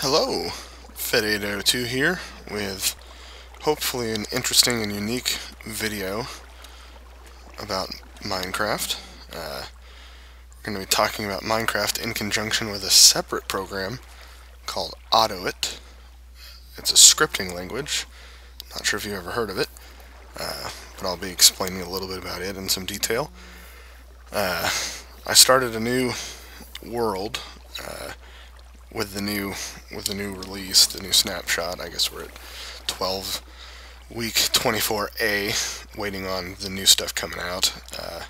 Hello, fett8802 here with hopefully an interesting and unique video about Minecraft. Uh, we're going to be talking about Minecraft in conjunction with a separate program called AutoIt. It's a scripting language. Not sure if you've ever heard of it, uh, but I'll be explaining a little bit about it in some detail. Uh, I started a new world uh, with the new with the new release, the new snapshot. I guess we're at 12 week 24A, waiting on the new stuff coming out. Uh,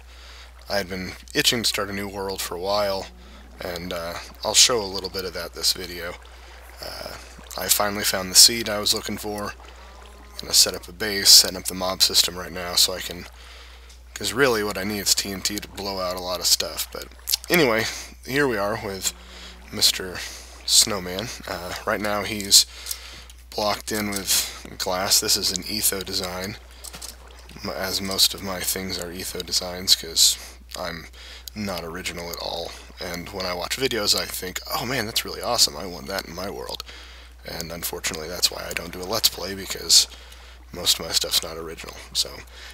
I had been itching to start a new world for a while, and uh, I'll show a little bit of that this video. Uh, I finally found the seed I was looking for. I'm gonna set up a base, setting up the mob system right now, so I can. Because really, what I need is TNT to blow out a lot of stuff. But anyway, here we are with Mr snowman. Uh, right now he's blocked in with glass. This is an Etho design, as most of my things are Etho designs, because I'm not original at all. And when I watch videos, I think, oh man, that's really awesome. I want that in my world. And unfortunately, that's why I don't do a Let's Play, because most of my stuff's not original. So,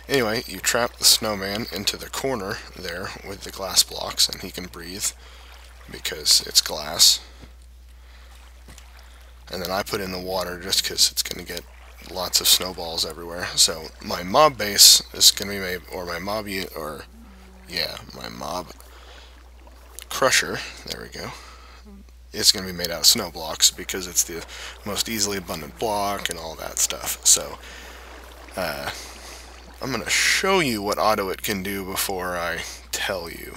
anyway, you trap the snowman into the corner there with the glass blocks, and he can breathe because it's glass and then I put in the water just because it's going to get lots of snowballs everywhere. So my mob base is going to be made, or my mob, or yeah, my mob crusher, there we go, it's going to be made out of snow blocks because it's the most easily abundant block and all that stuff. So uh, I'm going to show you what AutoIt can do before I tell you.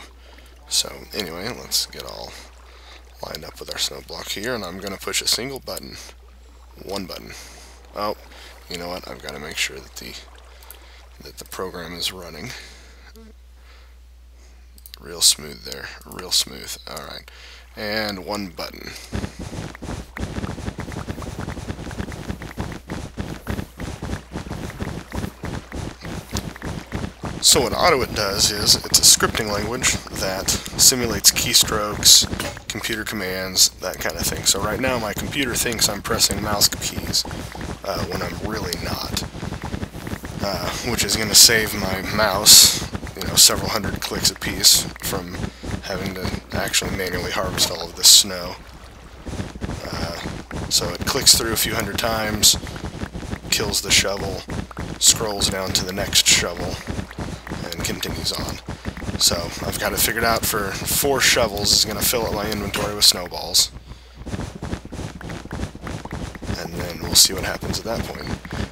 So anyway, let's get all lined up with our snow block here, and I'm going to push a single button. One button. Oh, you know what? I've got to make sure that the that the program is running. Real smooth there. Real smooth. Alright. And one button. So what AutoIt does is, it's a scripting language that simulates keystrokes, computer commands, that kind of thing. So right now my computer thinks I'm pressing mouse keys uh, when I'm really not. Uh, which is going to save my mouse, you know, several hundred clicks a piece from having to actually manually harvest all of this snow. Uh, so it clicks through a few hundred times, kills the shovel, scrolls down to the next shovel, continues on. So I've got it figured out for four shovels is going to fill up my inventory with snowballs. And then we'll see what happens at that point.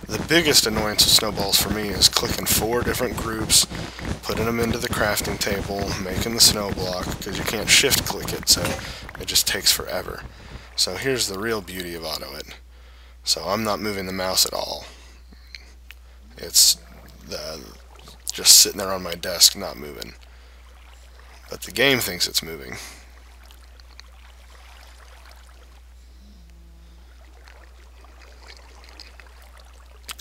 The biggest annoyance of snowballs for me is clicking four different groups, putting them into the crafting table, making the snow block, because you can't shift click it, so it just takes forever. So here's the real beauty of AutoIt. So I'm not moving the mouse at all. It's the just sitting there on my desk not moving. But the game thinks it's moving.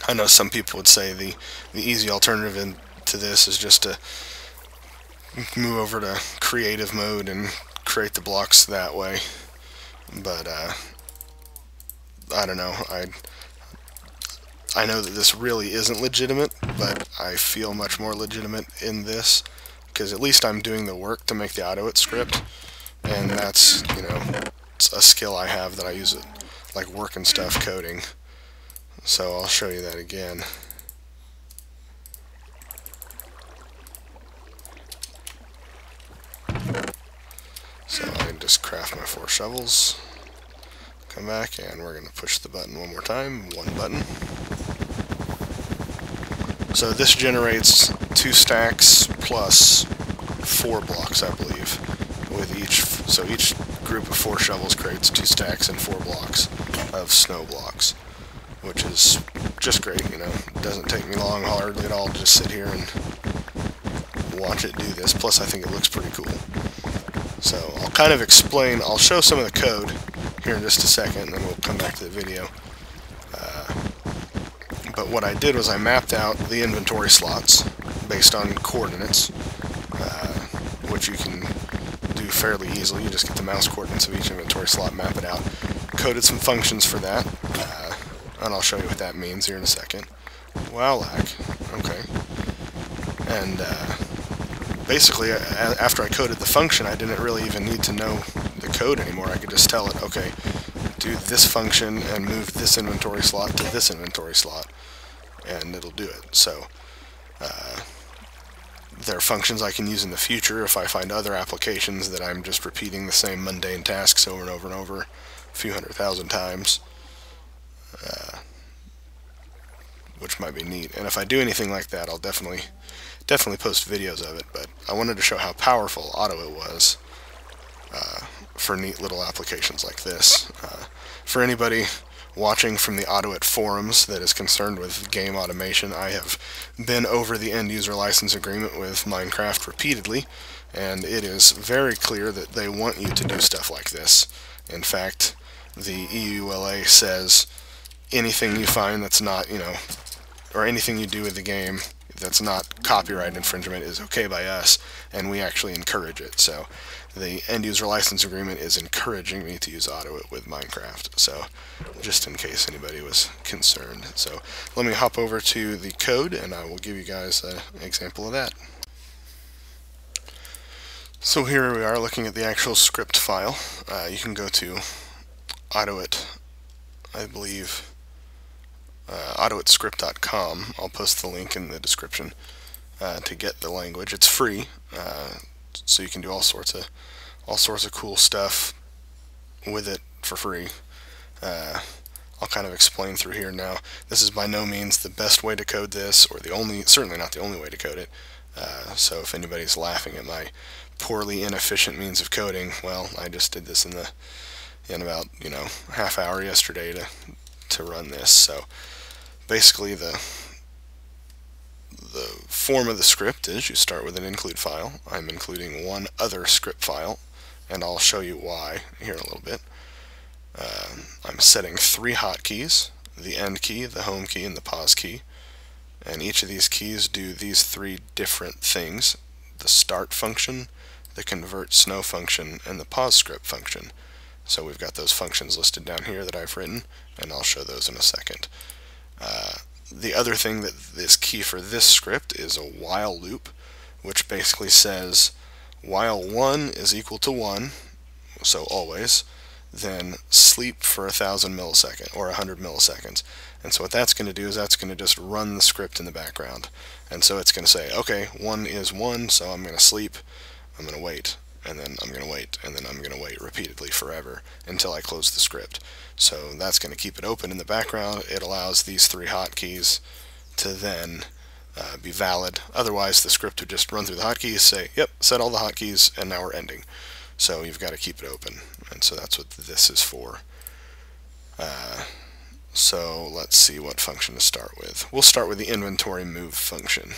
I know some people would say the, the easy alternative in, to this is just to move over to creative mode and create the blocks that way. But, uh, I don't know. I I know that this really isn't legitimate, but I feel much more legitimate in this because at least I'm doing the work to make the AutoIt script, and that's, you know, a skill I have that I use it, like work and stuff coding. So I'll show you that again. So I can just craft my four shovels, come back, and we're going to push the button one more time, one button. So this generates two stacks plus four blocks, I believe, with each. So each group of four shovels creates two stacks and four blocks of snow blocks, which is just great. You know, it doesn't take me long hardly at all to just sit here and watch it do this. Plus, I think it looks pretty cool. So I'll kind of explain. I'll show some of the code here in just a second, and then we'll come back to the video. But what I did was I mapped out the inventory slots based on coordinates, uh, which you can do fairly easily. You just get the mouse coordinates of each inventory slot, map it out, coded some functions for that, uh, and I'll show you what that means here in a second. Wow, lag. Okay. And uh, basically, after I coded the function, I didn't really even need to know the code anymore. I could just tell it, okay, do this function and move this inventory slot to this inventory slot, and it'll do it. So, uh, there are functions I can use in the future if I find other applications that I'm just repeating the same mundane tasks over and over and over a few hundred thousand times. Uh, which might be neat. And if I do anything like that, I'll definitely definitely post videos of it. But I wanted to show how powerful AutoIt was uh, for neat little applications like this. Uh, for anybody watching from the AutoIt forums that is concerned with game automation, I have been over the end user license agreement with Minecraft repeatedly, and it is very clear that they want you to do stuff like this. In fact, the EULA says anything you find that's not, you know, or anything you do with the game that's not copyright infringement is okay by us, and we actually encourage it. So the end user license agreement is encouraging me to use AutoIt with Minecraft. So just in case anybody was concerned. So let me hop over to the code and I will give you guys an example of that. So here we are looking at the actual script file. Uh, you can go to AutoIt, I believe, uh, autoitscript.com. I'll post the link in the description uh, to get the language. It's free, uh, so you can do all sorts of all sorts of cool stuff with it for free. Uh, I'll kind of explain through here now. This is by no means the best way to code this, or the only, certainly not the only way to code it. Uh, so if anybody's laughing at my poorly inefficient means of coding, well, I just did this in the in about you know half hour yesterday to to run this. So basically the the form of the script is you start with an include file. I'm including one other script file, and I'll show you why here in a little bit. Uh, I'm setting three hotkeys, the end key, the home key, and the pause key. And each of these keys do these three different things. The start function, the convert snow function, and the pause script function. So we've got those functions listed down here that I've written, and I'll show those in a second. Uh, the other thing that is key for this script is a while loop, which basically says while 1 is equal to 1, so always, then sleep for a thousand millisecond or a hundred milliseconds. And so what that's going to do is that's going to just run the script in the background. And so it's going to say, okay, 1 is 1, so I'm going to sleep, I'm going to wait, and then I'm going to wait, and then I'm going to wait repeatedly forever until I close the script. So that's going to keep it open in the background. It allows these three hotkeys to then uh, be valid. Otherwise, the script would just run through the hotkeys, say, yep, set all the hotkeys, and now we're ending. So you've got to keep it open, and so that's what this is for. Uh, so let's see what function to start with. We'll start with the inventory move function.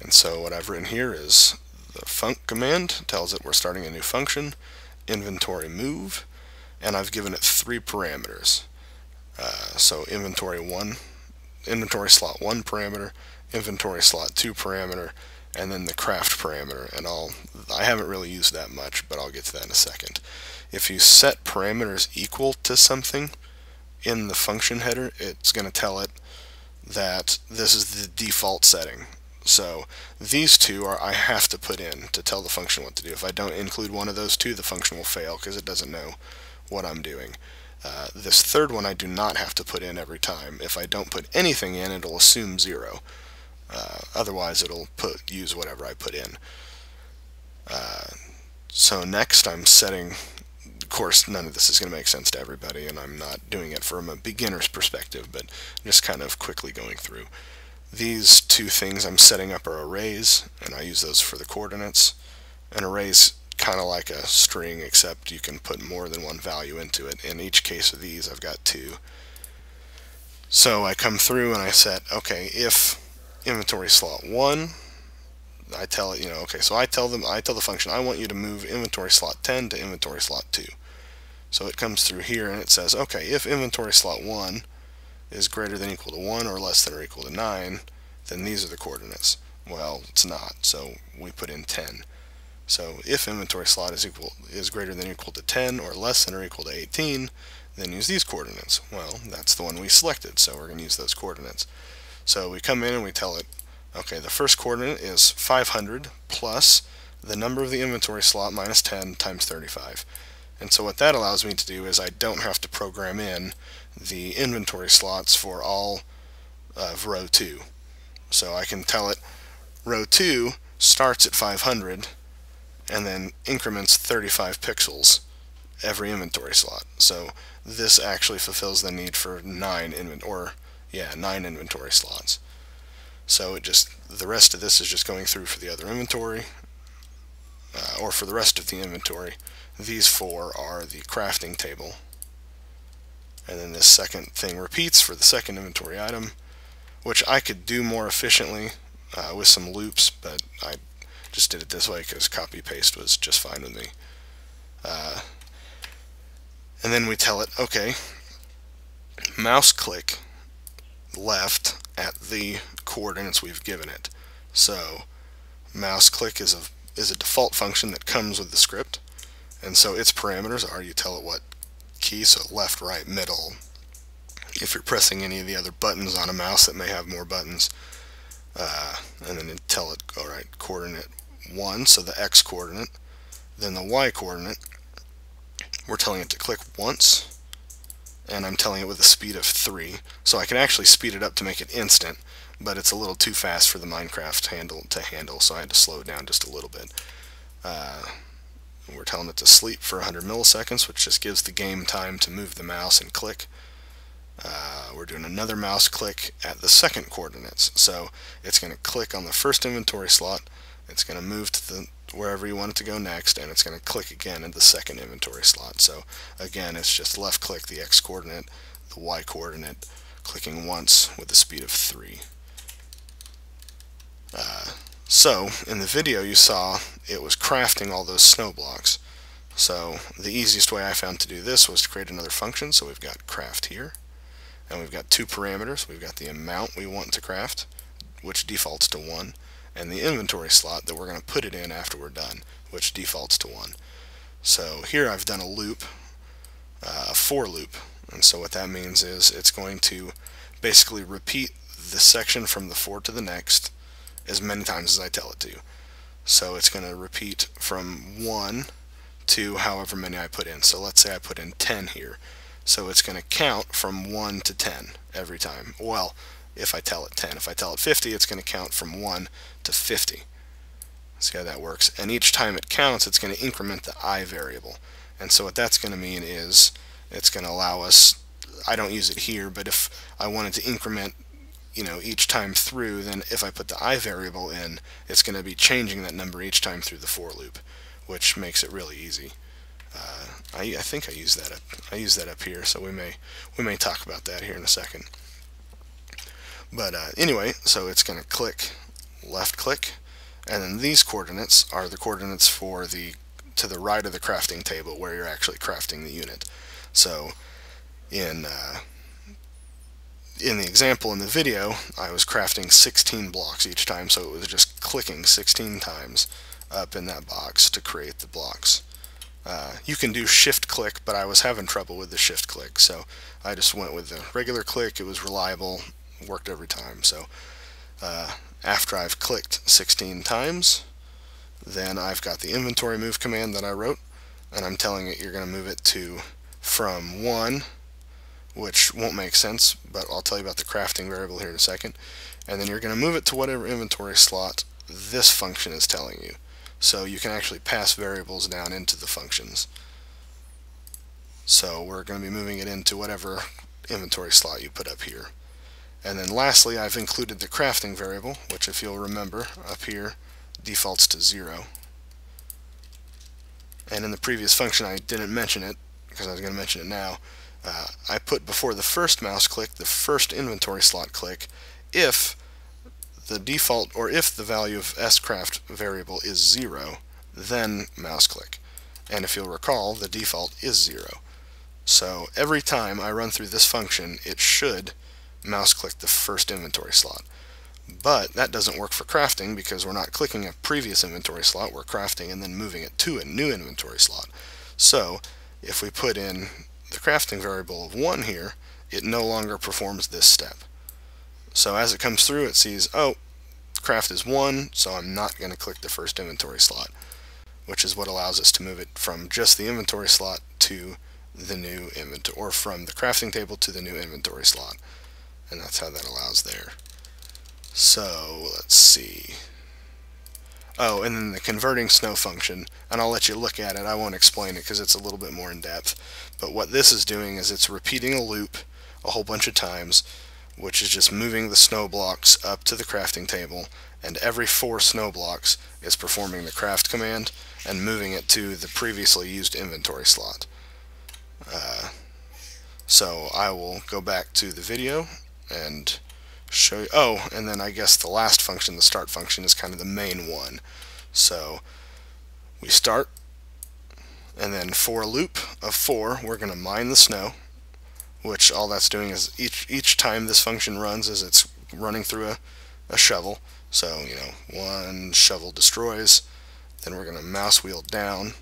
And so what I've written here is the func command tells it we're starting a new function, inventory move, and I've given it three parameters. Uh, so inventory 1, inventory slot 1 parameter, inventory slot 2 parameter, and then the craft parameter. And I'll, I haven't really used that much, but I'll get to that in a second. If you set parameters equal to something in the function header, it's going to tell it that this is the default setting. So these two are I have to put in to tell the function what to do. If I don't include one of those two, the function will fail because it doesn't know what I'm doing. Uh, this third one I do not have to put in every time. If I don't put anything in, it'll assume zero. Uh, otherwise, it'll put use whatever I put in. Uh, so next, I'm setting. Of course, none of this is going to make sense to everybody, and I'm not doing it from a beginner's perspective, but just kind of quickly going through. These two things I'm setting up are arrays, and I use those for the coordinates. An array's kind of like a string except you can put more than one value into it. In each case of these I've got two. So I come through and I set, okay, if inventory slot 1, I tell it, you know, okay, so I tell them, I tell the function, I want you to move inventory slot 10 to inventory slot 2. So it comes through here and it says, okay, if inventory slot 1 is greater than equal to 1 or less than or equal to 9, then these are the coordinates. Well, it's not, so we put in 10. So if inventory slot is equal is greater than or equal to 10 or less than or equal to 18, then use these coordinates. Well, that's the one we selected, so we're going to use those coordinates. So we come in and we tell it, okay, the first coordinate is 500 plus the number of the inventory slot minus 10 times 35. And so what that allows me to do is I don't have to program in the inventory slots for all of row 2. So I can tell it row 2 starts at 500 and then increments 35 pixels every inventory slot. So this actually fulfills the need for nine invent or yeah, nine inventory slots. So it just the rest of this is just going through for the other inventory uh, or for the rest of the inventory. These four are the crafting table. And then this second thing repeats for the second inventory item, which I could do more efficiently uh, with some loops, but I just did it this way because copy paste was just fine with me. Uh, and then we tell it, okay, mouse click left at the coordinates we've given it. So mouse click is a is a default function that comes with the script, and so its parameters are you tell it what key, so left, right, middle. If you're pressing any of the other buttons on a mouse that may have more buttons, uh, and then tell it, all right, coordinate 1, so the x coordinate, then the y coordinate, we're telling it to click once, and I'm telling it with a speed of 3, so I can actually speed it up to make it instant, but it's a little too fast for the Minecraft handle to handle, so I had to slow it down just a little bit. Uh, we're telling it to sleep for 100 milliseconds, which just gives the game time to move the mouse and click. Uh, we're doing another mouse click at the second coordinates. So it's going to click on the first inventory slot, it's going to move to the wherever you want it to go next, and it's going to click again in the second inventory slot. So again, it's just left click the x coordinate, the y coordinate, clicking once with a speed of 3. So in the video you saw it was crafting all those snow blocks. So the easiest way I found to do this was to create another function. So we've got craft here, and we've got two parameters. We've got the amount we want to craft, which defaults to 1, and the inventory slot that we're going to put it in after we're done, which defaults to 1. So here I've done a loop, uh, a for loop, and so what that means is it's going to basically repeat the section from the for to the next as many times as I tell it to. So it's going to repeat from 1 to however many I put in. So let's say I put in 10 here. So it's going to count from 1 to 10 every time. Well, if I tell it 10. If I tell it 50, it's going to count from 1 to 50. See how that works. And each time it counts, it's going to increment the i variable. And so what that's going to mean is it's going to allow us, I don't use it here, but if I wanted to increment you know, each time through, then if I put the i variable in, it's going to be changing that number each time through the for loop, which makes it really easy. Uh, I, I think I use that up. I use that up here, so we may we may talk about that here in a second. But uh, anyway, so it's going to click left click, and then these coordinates are the coordinates for the to the right of the crafting table where you're actually crafting the unit. So in uh, in the example in the video, I was crafting 16 blocks each time, so it was just clicking 16 times up in that box to create the blocks. Uh, you can do shift click, but I was having trouble with the shift click, so I just went with the regular click. It was reliable, worked every time. So uh, after I've clicked 16 times, then I've got the inventory move command that I wrote, and I'm telling it you're going to move it to from 1 which won't make sense, but I'll tell you about the crafting variable here in a second. And then you're going to move it to whatever inventory slot this function is telling you. So you can actually pass variables down into the functions. So we're going to be moving it into whatever inventory slot you put up here. And then lastly, I've included the crafting variable, which if you'll remember, up here defaults to 0. And in the previous function I didn't mention it, because I was going to mention it now, uh, I put before the first mouse click the first inventory slot click if the default or if the value of scraft variable is 0 then mouse click. And if you'll recall the default is 0 so every time I run through this function it should mouse click the first inventory slot. But that doesn't work for crafting because we're not clicking a previous inventory slot, we're crafting and then moving it to a new inventory slot. So if we put in the crafting variable of 1 here, it no longer performs this step. So as it comes through, it sees, oh, craft is 1, so I'm not going to click the first inventory slot, which is what allows us to move it from just the inventory slot to the new inventory, or from the crafting table to the new inventory slot. And that's how that allows there. So, let's see. Oh, and then the converting snow function, and I'll let you look at it. I won't explain it because it's a little bit more in depth. But what this is doing is it's repeating a loop a whole bunch of times, which is just moving the snow blocks up to the crafting table, and every four snow blocks is performing the craft command and moving it to the previously used inventory slot. Uh, so I will go back to the video and show you, oh, and then I guess the last function, the start function, is kind of the main one. So we start, and then for a loop of four, we're going to mine the snow, which all that's doing is each each time this function runs is it's running through a, a shovel. So, you know, one shovel destroys, then we're going to mouse wheel down,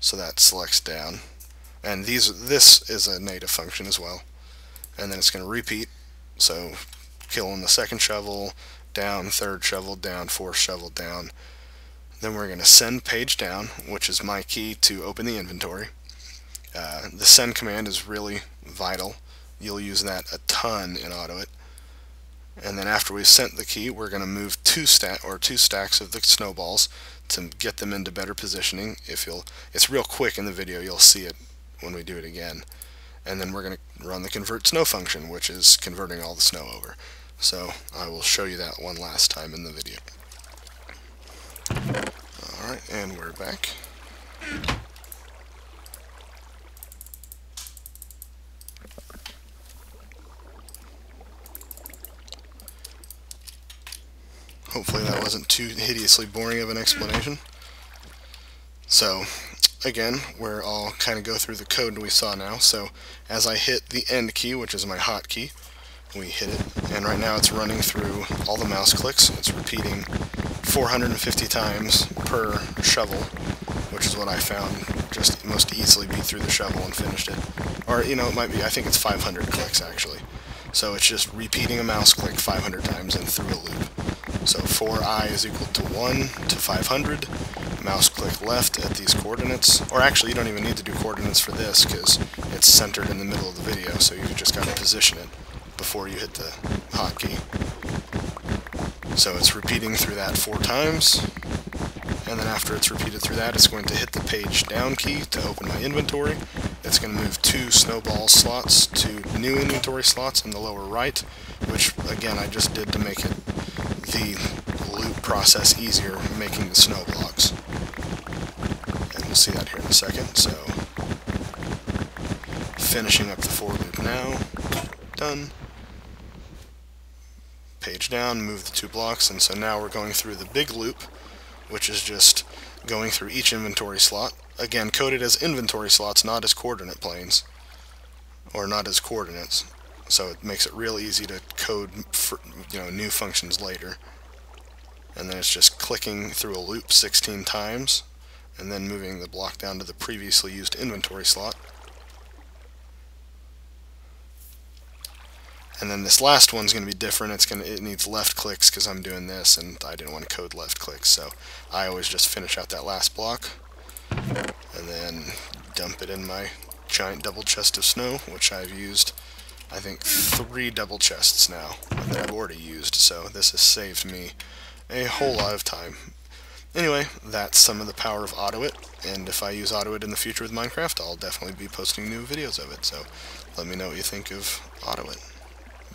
so that selects down. And these this is a native function as well. And then it's going to repeat, so killing the second shovel, down, third shovel, down, fourth shovel, down. Then we're going to send page down, which is my key to open the inventory. Uh, the send command is really vital. You'll use that a ton in AutoIt. And then after we've sent the key, we're going to move two stack or two stacks of the snowballs to get them into better positioning. If you'll, it's real quick in the video. You'll see it when we do it again. And then we're going to run the convert snow function, which is converting all the snow over. So I will show you that one last time in the video. Alright, and we're back. Hopefully that wasn't too hideously boring of an explanation. So, again, where I'll kind of go through the code we saw now. So, as I hit the end key, which is my hotkey, we hit it, and right now it's running through all the mouse clicks. It's repeating 450 times per shovel, which is what I found just most easily beat through the shovel and finished it. Or, you know, it might be, I think it's 500 clicks actually. So it's just repeating a mouse click 500 times and through a loop. So 4i is equal to 1 to 500. Mouse click left at these coordinates. Or actually, you don't even need to do coordinates for this because it's centered in the middle of the video, so you just got to position it before you hit the hotkey. So it's repeating through that four times, and then after it's repeated through that, it's going to hit the page down key to open my inventory. It's going to move two snowball slots to new inventory slots in the lower right, which again I just did to make it the loop process easier, making the snow blocks. And we'll see that here in a second. So finishing up the for loop now. Done page down, move the two blocks, and so now we're going through the big loop, which is just going through each inventory slot. Again, coded as inventory slots, not as coordinate planes, or not as coordinates. So it makes it real easy to code for, you know new functions later. And then it's just clicking through a loop 16 times, and then moving the block down to the previously used inventory slot. And then this last one's going to be different. It's going to it needs left clicks because I'm doing this, and I didn't want to code left clicks, so I always just finish out that last block, and then dump it in my giant double chest of snow, which I've used, I think, three double chests now that I've already used, so this has saved me a whole lot of time. Anyway, that's some of the power of AutoIt, and if I use AutoIt in the future with Minecraft, I'll definitely be posting new videos of it, so let me know what you think of AutoIt.